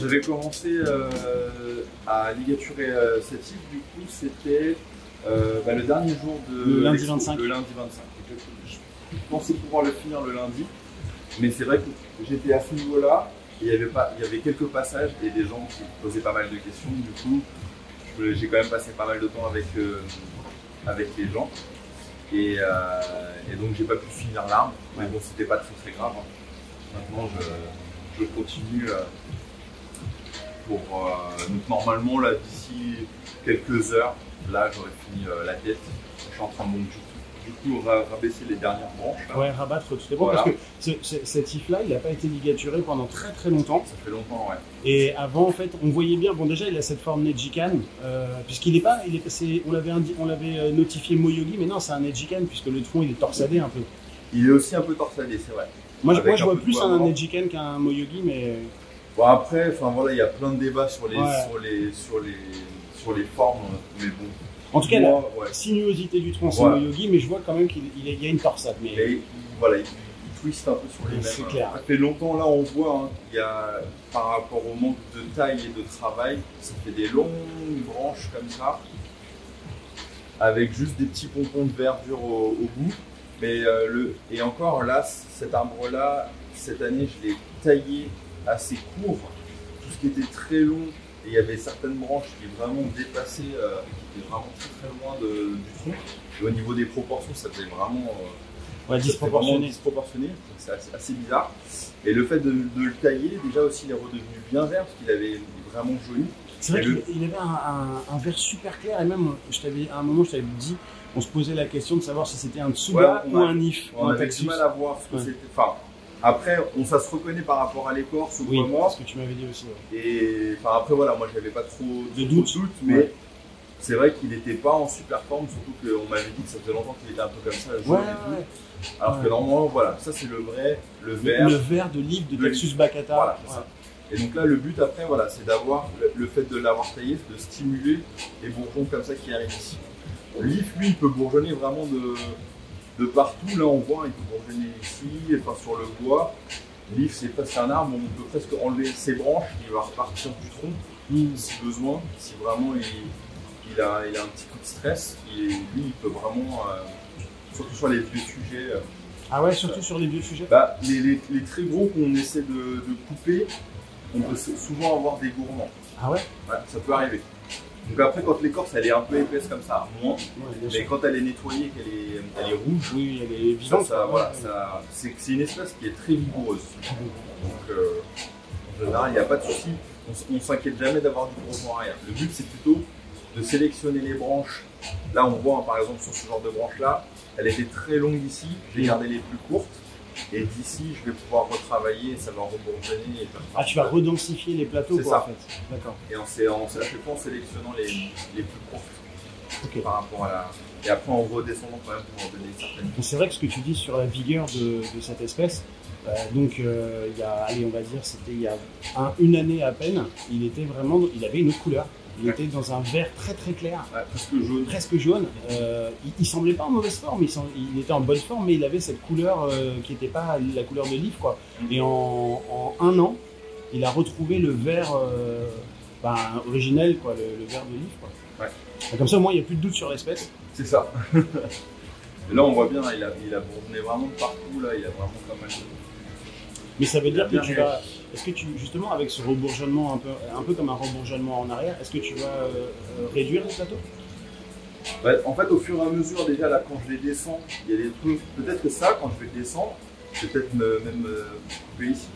J'avais commencé euh, à ligaturer euh, cette île, du coup c'était euh, bah, le dernier jour de Le lundi l'expo, 25. Le lundi 25. Je pensais pouvoir le finir le lundi, mais c'est vrai que j'étais à ce niveau-là, il y avait pas, il y avait quelques passages et des gens qui posaient pas mal de questions. Du coup, j'ai quand même passé pas mal de temps avec euh, avec les gens, et, euh, et donc j'ai pas pu finir l'arme. Mais bon, c'était pas très très grave. hein. Maintenant, je, continue. euh, pour euh, donc normalement là d'ici quelques heures là j'aurai fini la tête je suis en train de donc, du, du coup ra- rabaisser les dernières branches là. Ouais, rabattre toutes les branches. Voilà. Parce que ce- ce- cet if-là, il n'a pas été ligaturé pendant très très longtemps. ça fait longtemps ouais Et avant, en fait, on voyait bien, bon déjà, il a cette forme Nejikan, euh, puisqu'il n'est pas, il est, c'est- on l'avait on l'avait euh, notifié Moyogi, mais non, c'est un Nejikan, puisque le tronc, il est torsadé un peu. il est aussi un peu torsadé c'est vrai Moi, Avec moi, je vois plus un. Nejikan qu'un Moyogi, mais bon après enfin voilà il y a plein de débats sur les Ouais. sur les sur les sur les formes mais bon en tout cas, la ouais. sinuosité du tronc, c'est Voilà. Moyogi, mais je vois quand même qu'il il y a une torsade. Mais, Mais il- voilà, il, il twist un peu sur les mêmes. C'est clair. Ça fait longtemps, là, on voit, hein, il y a, par rapport au manque de taille et de travail, ça fait des longues branches comme ça, avec juste des petits pompons de verdure au, au bout. Mais euh, le, et encore, là, cet arbre-là, cette année, je l'ai taillé assez court. Tout ce qui était très long, et il y avait certaines branches qui vraiment dépassaient, euh, qui étaient vraiment très très loin de- du tronc. Et au niveau des proportions, ça faisait vraiment. euh, ouais, c'est vraiment disproportionné. disproportionné, donc c'est assez, assez bizarre. Et le fait de, de le tailler, déjà aussi, il est redevenu bien vert parce qu'il avait vraiment joli. C'est vrai qu'il avait un, un- un vert super clair, et même, je à un moment, je t'avais dit, on se posait la question de savoir si c'était un Tsuba Ouais, ou a- un If, On avait du mal à voir ce que Ouais. c'était. Enfin, après, on, ça se reconnaît par rapport à l'écorce, au Oui, ce que tu m'avais dit aussi. ouais. Et enfin, après, voilà, moi, j'avais pas trop De doute. mais Ouais. c'est vrai qu'il n'était pas en super forme, surtout qu'on m'avait dit que ça faisait longtemps qu'il était un peu comme ça, Ouais. Alors que normalement, voilà, ça c'est le vrai, le vert. le vert de l'If de Taxus Bacata. Voilà, c'est Ouais. ça. Et donc là, le but après, voilà, c'est d'avoir le, le fait de l'avoir taillé, c'est de stimuler les bourgeons comme ça qui arrivent ici. L'if, lui, il peut bourgeonner vraiment de, de partout. Là, on voit, il peut bourgeonner ici, enfin sur le bois. L'if, c'est presque un arbre, on peut presque enlever ses branches, il va repartir du tronc Mm. si besoin, si vraiment il, il a, il a un petit coup de stress. Et lui, il peut vraiment, euh, surtout sur les vieux sujets, euh, Ah ouais, surtout sur les vieux sujets. bah, les, les- les très gros qu'on essaie de, de couper, on peut sou- souvent avoir des gourmands. Ah ouais? Ouais, ça peut arriver. Donc après, quand l'écorce elle est un peu épaisse comme ça, moins. Ouais, Mais quand elle est nettoyée, qu'elle est, elle est rouge, Oui, elle est vivante. ça, voilà, ça, c'est c'est une espèce qui est très vigoureuse. Donc euh, en général, il n'y a pas de souci. On, on s'inquiète jamais d'avoir du bourgeon arrière. Le but, c'est plutôt de sélectionner les branches. Là, on voit hein, par exemple sur ce genre de branche là, elle était très longue ici. J'ai gardé les plus courtes. Et d'ici, je vais pouvoir retravailler et ça va. Et faire Ah, tu vas redensifier les plateaux, C'est quoi, ça. en fait. D'accord. Et à chaque fois en sélectionnant les, les plus Ok. par rapport à la. Et après en redescendant quand même pour en donner certaines. C'est vrai que ce que tu dis sur la vigueur de, de cette espèce, euh, donc euh, il y a, allez, on va dire, c'était il y a un- une année à peine, il était vraiment, il avait une autre couleur. Il Ouais. était dans un vert très très clair, Ouais, presque jaune. presque jaune. Euh, il, il semblait pas en mauvaise forme, il, était en bonne forme, mais il avait cette couleur euh, qui n'était pas la couleur de l'if, quoi. Mhm. Et en, en un an, il a retrouvé le vert euh, ben, originel, quoi, le, le vert de quoi. Ouais. Et Comme ça, au moins, il n'y a plus de doute sur l'espèce. C'est ça. Là on voit bien, il a, il a bourgeonné vraiment partout là, il a vraiment pas mal de. Mais ça veut dire que tu vas. Est-ce que tu, justement, avec ce rebourgeonnement un peu, un peu comme un rebourgeonnement en arrière, est-ce que tu vas euh, euh, réduire les plateaux Ouais, en fait, au fur et à mesure, déjà là, quand je les descends, il y a des trucs. Peut-être que ça, quand je vais descendre, je vais peut-être me- même me couper ici.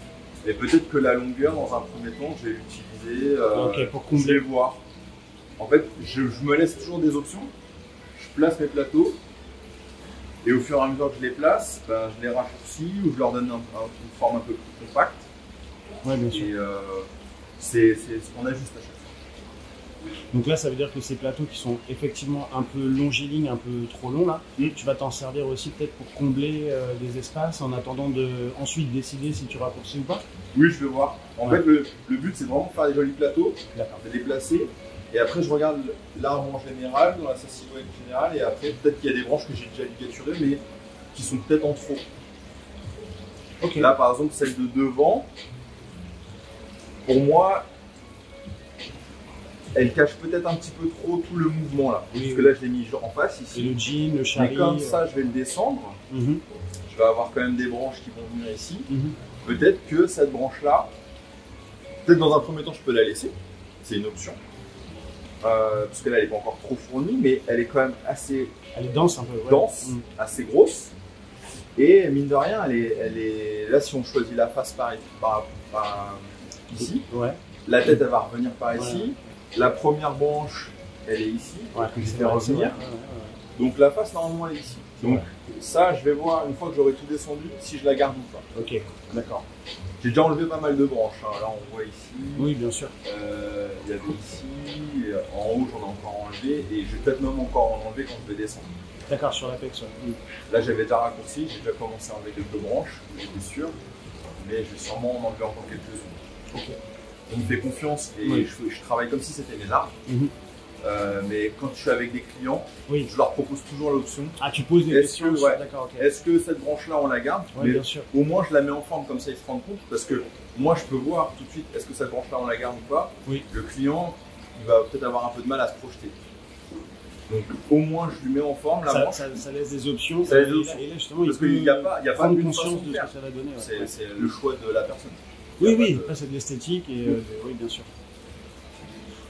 Mais peut-être que la longueur, dans un premier temps, je vais l'utiliser. euh, pour Je combler. vais voir. En fait, je, je me laisse toujours des options. Je place mes plateaux. Et au fur et à mesure que je les place, ben, je les raccourcis ou je leur donne un- un- une forme un peu plus compacte. Ouais, bien sûr. Et euh, c'est ce qu'on ajuste à chaque fois. Donc là, ça veut dire que ces plateaux qui sont effectivement un peu longilignes, un peu trop longs là, Mm. tu vas t'en servir aussi peut-être pour combler euh, des espaces en attendant de ensuite décider si tu raccourcis ou pas? Oui, je vais voir. En Ouais. fait, le, le but, c'est vraiment de faire des jolis plateaux, D'accord. de les placer. Et après, je regarde l'arbre en général, dans sa silhouette générale. Et après, peut-être qu'il y a des branches que j'ai déjà ligaturées, mais qui sont peut-être en trop. Là, par exemple, celle de devant, pour moi, elle cache peut-être un petit peu trop tout le mouvement là. Oui, Parce oui. que là, je l'ai mis en face Et ici. le jean, le Mais comme ça, je vais le descendre. mhm, Je vais avoir quand même des branches qui vont venir ici. mhm. Peut-être que cette branche-là, peut-être dans un premier temps, je peux la laisser. C'est une option. Euh, parce que là, elle n'est pas encore trop fournie, mais elle est quand même assez Elle est dense un peu. ouais. dense, Mhm. assez grosse. Et mine de rien, elle est, elle est... là, si on choisit la face par, par- par ici, Ouais. la tête, elle va revenir par ici. La première branche, elle est ici. Ouais, je vais revenir. ouais, Donc la face, normalement, elle est ici. Donc ça, je vais voir, une fois que j'aurai tout descendu, si je la garde ou pas. Ok, d'accord. J'ai déjà enlevé pas mal de branches. hein. Là, on voit ici. Oui, bien sûr. Euh, il y avait ici, et en haut j'en ai encore enlevé et je vais peut-être même encore en enlever quand je vais descendre. D'accord, sur l'Apex. Mhm. Là j'avais déjà raccourci, j'ai déjà commencé à enlever quelques branches, j'étais sûr, mais je vais sûrement en enlever encore quelques-unes. Ok. On me fait confiance et Oui. je, je travaille comme si c'était mes arbres, Mhm. Euh, mais quand je suis avec des clients, Oui. je leur propose toujours l'option Ah, tu poses des Est-ce questions. que- ouais. Est-ce que cette branche-là on la garde Ouais, Mais bien sûr. au moins je la mets en forme comme ça ils se rendent compte parce que moi je peux voir tout de suite est-ce que cette branche là on la garde ou pas Oui. le client il va peut-être avoir un peu de mal à se projeter donc au moins je lui mets en forme la Ça, branche ça- ça laisse des options. Ça laisse des options. Et là, justement, parce il qu'il n'y a pas, y a pas une conscience de ce que ça va donner. ouais. c'est le choix de la personne Oui, oui, de- c'est de l'esthétique et euh, oui, bien sûr.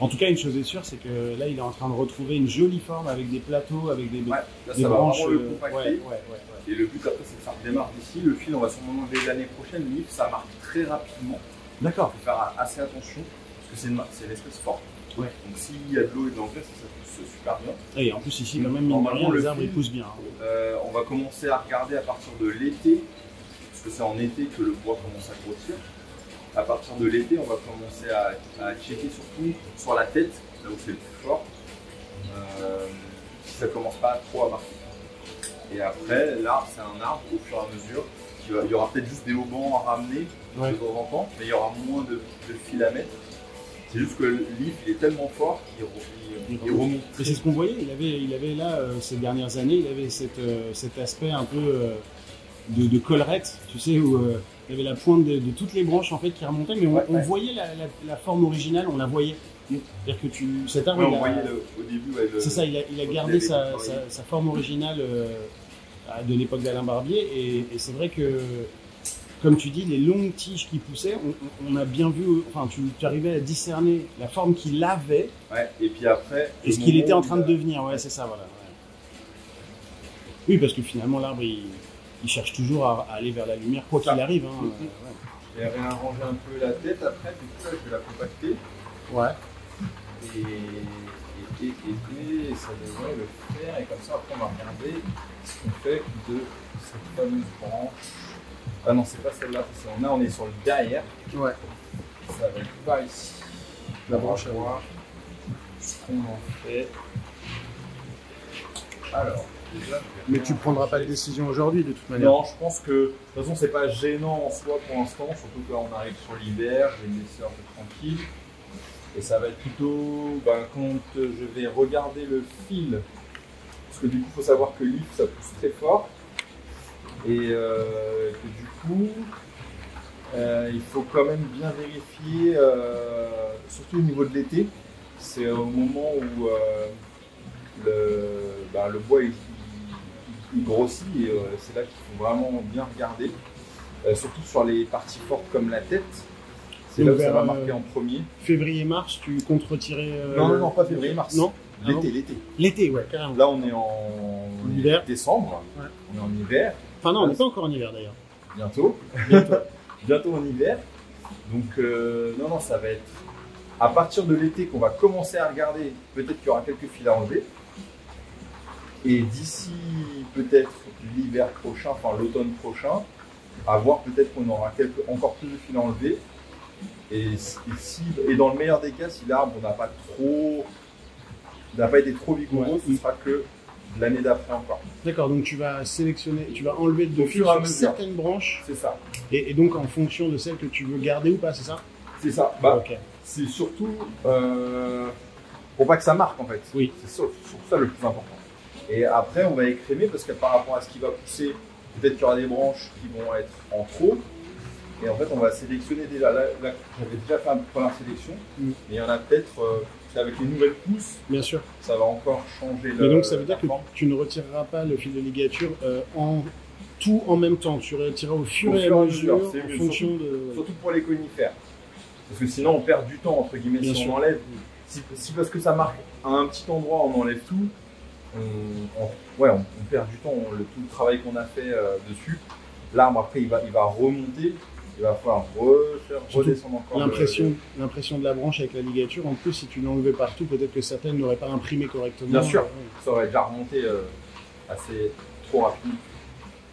En tout cas, une chose est sûre, c'est que là, il est en train de retrouver une jolie forme avec des plateaux, avec des, ouais là des ça va branches. vraiment le euh, compacter ouais, ouais, et le but après c'est que ça redémarre d'ici le fil on va sûrement enlever l'année prochaine l'if ça marque très rapidement D'accord. il faut faire assez attention parce que c'est une, espèce forte Ouais. donc s'il y a de l'eau et de l'engrais ça, ça pousse super bien Et en plus, ici, quand même, mine de Normalement, rien, les le arbres ils poussent bien. hein. Euh, on va commencer à regarder à partir de l'été, parce que c'est en été que le bois commence à grossir. À partir de l'été, on va commencer à, à checker surtout sur la tête, là où c'est le plus fort, euh, si ça commence pas trop à marquer. Et après, l'arbre, c'est un arbre au fur et à mesure. qui va- il y aura peut-être juste des haubans à ramener Ouais. de temps en temps, mais il y aura moins de, de fil à mettre. C'est juste que le livre il est tellement fort qu'il re- il- il remonte. Et c'est ce qu'on voyait, il avait, il avait là, euh, ces dernières années, il avait cette, euh, cet aspect un peu euh, de, de collerette, tu sais, où il y avait la pointe de, de toutes les branches en fait qui remontaient, mais on, Ouais, on ouais. voyait la, la- la forme originale, on la voyait. C'est-à-dire que tu, cet arbre, Ouais, on a- voyait le- au début. le- c'est ça, il a, il a il gardé sa, travaillé. sa- sa forme originale euh, de l'époque d'Alain Barbier, et, et c'est vrai que, comme tu dis, les longues tiges qui poussaient, on, a bien vu, enfin, tu, tu arrivais à discerner la forme qu'il avait et puis après. et ce qu'il était en train de devenir, ouais, c'est ça, voilà. Oui, parce que finalement, l'arbre, il, il cherche toujours à, à aller vers la lumière, quoi qu'il arrive. Hein, J'ai réarrangé un peu la tête après, du coup là je vais la compacter. ouais. Et, et, et, et, et ça devrait le faire. Et comme ça après on va regarder ce qu'on fait de cette fameuse branche. Ah non, c'est pas celle-là, c'est- on, a, on est sur le derrière. Ouais. Ça va être par ici. La branche, voir ce qu'on en fait. Alors, Mais tu prendras pas de décision aujourd'hui, de toute manière. Non, je pense que de toute façon, c'est pas gênant en soi pour l'instant, surtout là on arrive sur l'hiver, je vais me laisser tranquille. Et ça va être plutôt ben, quand je vais regarder le fil, parce que du coup, il faut savoir que l'if ça pousse très fort, et euh, que du coup, euh, il faut quand même bien vérifier, euh, surtout au niveau de l'été, c'est au moment où le, ben, le bois il, il- grossit et euh, c'est là qu'il faut vraiment bien regarder, Euh, surtout sur les parties fortes comme la tête. C'est là où ça va vers, marquer euh, en premier. Février-mars, tu comptes retirer. euh, Non, non, non, pas février, mars. Non L'été, l'été. L'été, ouais, carrément. Là, on est en En hiver. décembre. Ouais. On est en hiver, Enfin, non, on n'est pas encore en hiver d'ailleurs. bientôt. Bientôt. bientôt en hiver. Donc, euh, non, non, ça va être à partir de l'été qu'on va commencer à regarder. Peut-être qu'il y aura quelques fils à enlever. Et d'ici peut-être l'hiver prochain, enfin l'automne prochain, à voir peut-être qu'on aura quelques, encore plus de fils à enlever. Et, et si- et dans le meilleur des cas, si l'arbre n'a pas trop, n'a pas été trop vigoureux, Ouais. ce sera que l'année d'après encore. D'accord, donc tu vas sélectionner, tu vas enlever de fil sur certaines branches, C'est ça. et, et donc en fonction de celles que tu veux garder ou pas, c'est ça? C'est ça. Bah, c'est surtout euh, pour pas que ça marque en fait. Oui. C'est sur- surtout ça le plus important. Et après, on va écrémer parce que par rapport à ce qui va pousser, peut-être qu'il y aura des branches qui vont être en trop. Et en fait, on va sélectionner déjà. Là, là, j'avais déjà fait une première sélection, Mm. mais il y en a peut-être. euh, avec les nouvelles pousses, Bien sûr. ça va encore changer le. Mais donc ça veut dire que forme. tu ne retireras pas le fil de ligature euh, en tout en même temps. Tu retireras au fur Au et à fur et à mesure, mesure, en mieux, fonction de. Surtout pour les conifères. Parce que sinon, on perd du temps, entre guillemets, Bien si sûr. on enlève. Si, si parce que ça marque à un petit endroit, on enlève tout, on, on- ouais, on, on perd du temps, on- le, tout le travail qu'on a fait euh, dessus. L'arbre, après, il va, il va remonter, il va falloir refaire, redescendre encore. le- L'impression, l'impression de la branche avec la ligature, en plus, si tu l'enlevais partout, peut-être que certaines n'auraient pas imprimé correctement. Bien sûr. Ouais. Ça aurait déjà remonté euh, assez trop rapidement.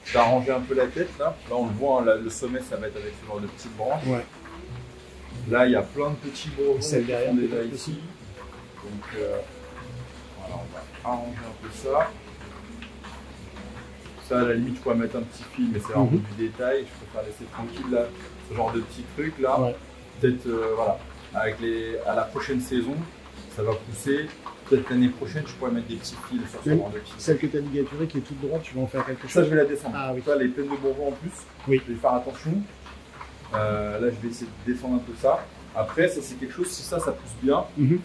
J'ai arrangé un peu la tête là. Là, on le voit, hein, là, le sommet, ça va être avec ce genre de petites branches. Ouais. Là, il y a plein de petits Celle qui derrière, peut-être ici. Donc, euh, on va arranger un peu ça. Ça, à la limite, je pourrais mettre un petit fil, mais c'est vraiment Mhm. du détail. Je préfère laisser tranquille là, ce genre de petits trucs là. Ouais. Peut-être, euh, voilà, avec les, à la prochaine saison, ça va pousser. Peut-être l'année prochaine, je pourrais mettre des petits fils sur ce Oui. genre de fils. Celle que tu as ligaturée qui est toute droite, tu vas en faire quelque Ça, chose. je vais la descendre. Ah oui. Ça, elle est pleine de bourgeons en plus. Oui. Je vais faire attention. Euh, là, je vais essayer de descendre un peu ça. Après, ça, c'est quelque chose, si ça, ça pousse bien, Mhm.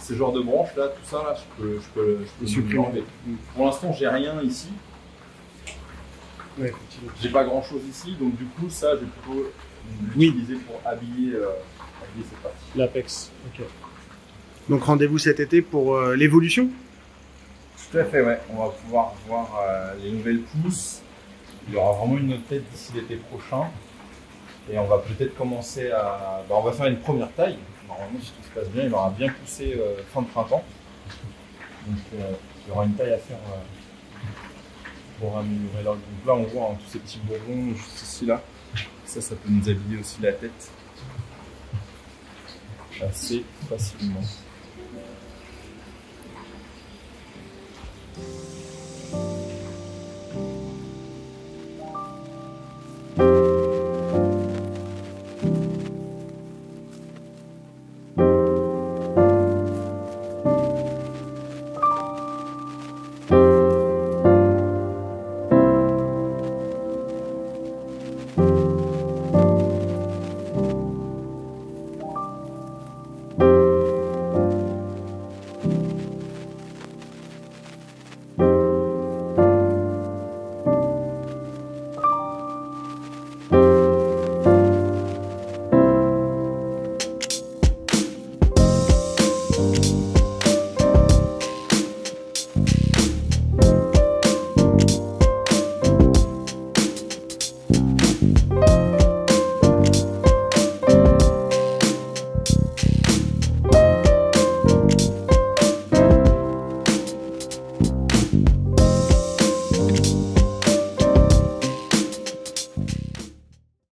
Ces genres de branches là, tout ça là, je peux, je peux, je peux l'enlever. Pour l'instant, j'ai rien ici. Ouais. J'ai pas grand chose ici, donc du coup, ça, je vais plutôt Oui. l'utiliser pour habiller, euh, habiller cette partie. L'Apex. Ok. Donc rendez-vous cet été pour euh, l'évolution? Tout à fait, ouais. On va pouvoir voir euh, les nouvelles pousses. Il y aura vraiment une autre tête d'ici l'été prochain. Et on va peut-être commencer à. bah, on va faire une première taille. Normalement, si tout se passe bien, il aura bien poussé euh, fin de printemps. Donc, euh, il y aura une taille à faire euh, pour améliorer l'orgue. Donc là, on voit hein, tous ces petits bourrons juste ici, là. Ça, ça peut nous habiller aussi la tête assez facilement.